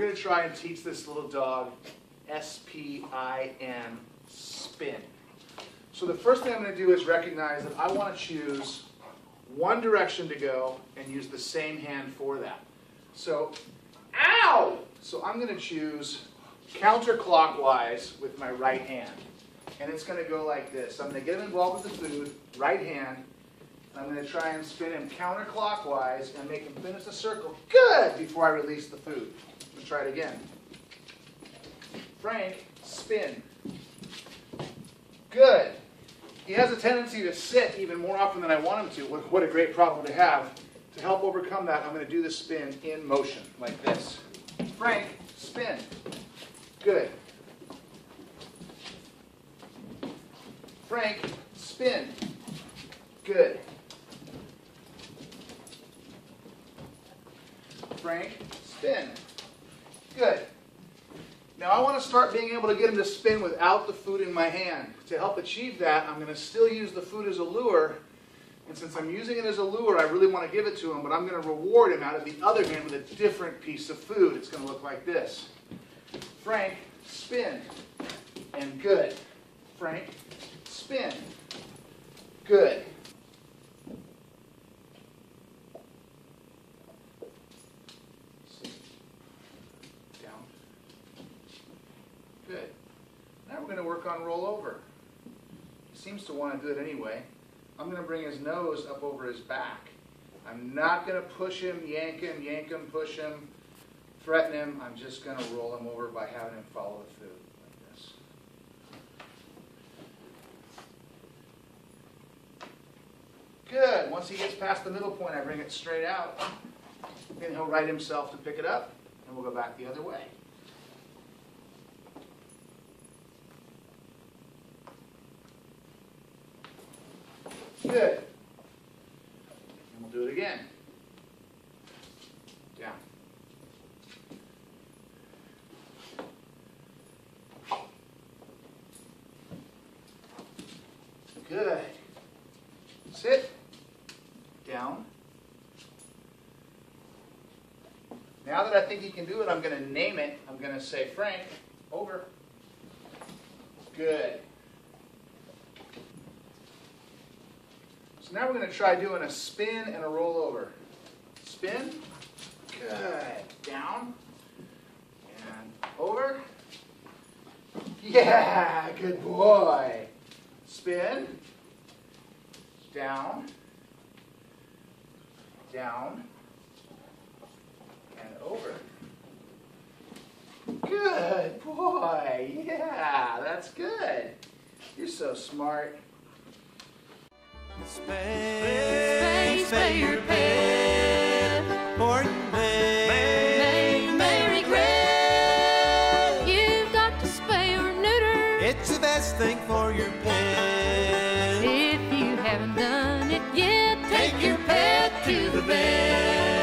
going to try and teach this little dog S-P-I-N, spin. So the first thing I'm going to do is recognize that I want to choose one direction to go and use the same hand for that. So, ow! So I'm going to choose counterclockwise with my right hand. And it's going to go like this. I'm going to get him involved with the food, right hand. I'm going to try and spin him counterclockwise and make him finish the circle. Good! Before I release the food. Try it again. Frank, spin. Good. He has a tendency to sit even more often than I want him to. What a great problem to have. To help overcome that, I'm going to do the spin in motion, like this. Frank, spin. Good. Frank, spin. Good. Frank, spin. Good. Now I want to start being able to get him to spin without the food in my hand. To help achieve that, I'm going to still use the food as a lure. And since I'm using it as a lure, I really want to give it to him, but I'm going to reward him out of the other hand with a different piece of food. It's going to look like this. Frank, spin. And good. Frank, spin. Good. Down. Good. Now we're going to work on rollover. He seems to want to do it anyway. I'm going to bring his nose up over his back. I'm not going to push him, yank him, yank him, push him, threaten him. I'm just going to roll him over by having him follow the food like this. Good. Once he gets past the middle point, I bring it straight out. Then he'll right himself to pick it up, and we'll go back the other way. Good. And we'll do it again. Down. Good. Sit. Down. Now that I think he can do it, I'm going to name it. I'm going to say, Frank, over. Good. So now we're going to try doing a spin and a rollover. Spin. Good. Down. And over. Yeah, good boy. Spin. Down. Down. And over. Good boy. Yeah, that's good. You're so smart. Spay, spay your pet, or you may, May, may regret. You've got to spay or neuter. It's the best thing for your pet. If you haven't done it yet, take your pet to the vet.